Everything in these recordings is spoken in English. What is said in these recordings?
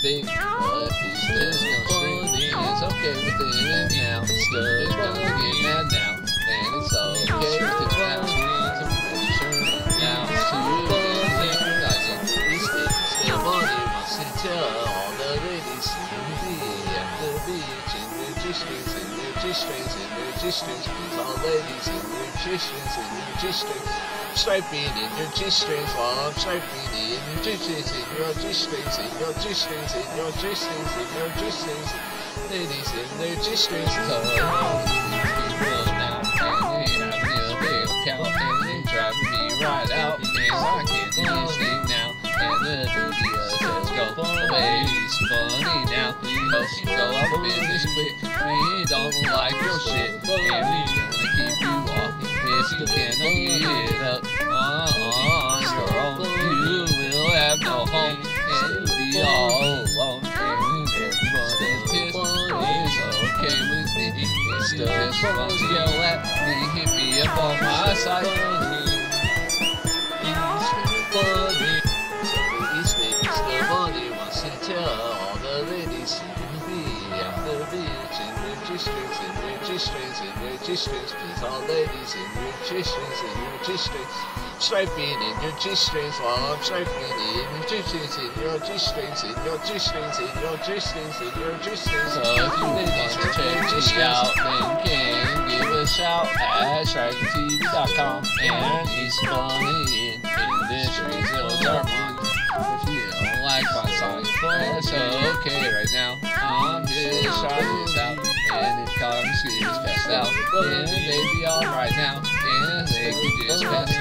think, but just no straight. It's okay with it now. Still gonna get mad now, and it's okay with it now. It's a pressure now. So you realizing these things still funny. Wants to tell all the ladies to be at the beach in their G-strings and their G-strings and their. Please all ladies in their and their G-strings. Striping in your G-strings while I'm striping in your G-strings in your G-strings in your G-strings in your G-strings in your G-strings. Ladies in their G-strings. Come and driving me right out. And I can't do now. And the says go away. It's funny now. You go up in this quick. We don't like your shit. And we gonna keep you off. If you cannot get up And you'll be all alone. And everybody's pissed. Okay with me. It's fun to yell at me. Hit me up on my side. It's funny. So these things the bunny wants to tell all the ladies the beach in their G-strings. Please all ladies in your G-strings, in your G-strings. Striping in your G-strings while I'm in your G-strings, in your G-strings, in your G-strings, in your G-strings, in your G-strings. So if you want to check me out, then can give a shout at StrikingTV.com and estabunne industries, it'll are mine. If you don't like my song, that's okay right now. I'm just trying this out, and if comes is passed out, then they be alright now, and they can just pass.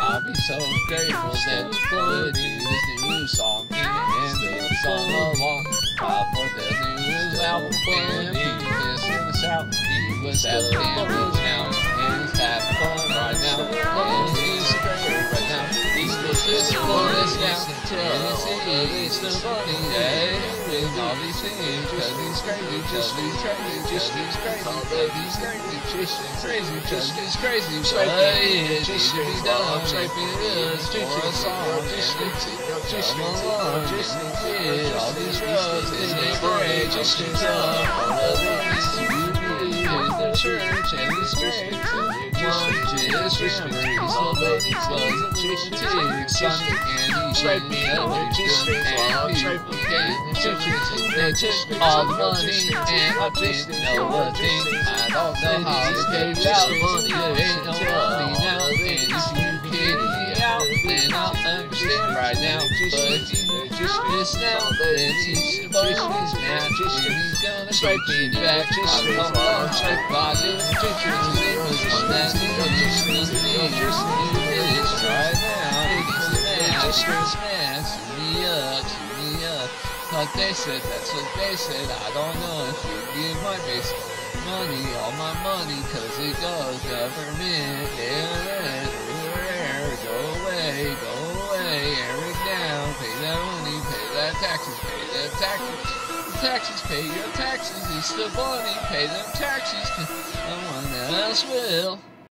I'll be so grateful that would do this new song, and they song along. Uh, for the new album, and he is in the south. He was at the damage now, and he's having fun right now, and he's great right now. He's just for this now, and it's the funny day with all these things, cause he's crazy, just he's crazy, just he's crazy, but he's crazy, just he's crazy, just he's crazy, it just be done, shaping it is, just a song, just just just hit all these roads, and they break, just in time, all of these you be in the church, and he's great, just just memories, all ladies love, just ticks, and he's striping up your G-strings while I'm and they took all the money and I didn't know a thing. I don't know how to pay without money. There ain't no money now. And if you kick me out, then I'll understand right now. But you just miss now, then he's business now. And he's gonna strike me back. Just come on, strike by the just on that just me. Just do this right now. Just me up. Like they said, that's what they said. I don't know if you give my base money, all my money, cause it goes government. Everywhere, go away, go away, Eric down, pay that money, pay that taxes, pay that taxes. Taxes, pay your taxes, it's the money, pay them taxes, no one else will.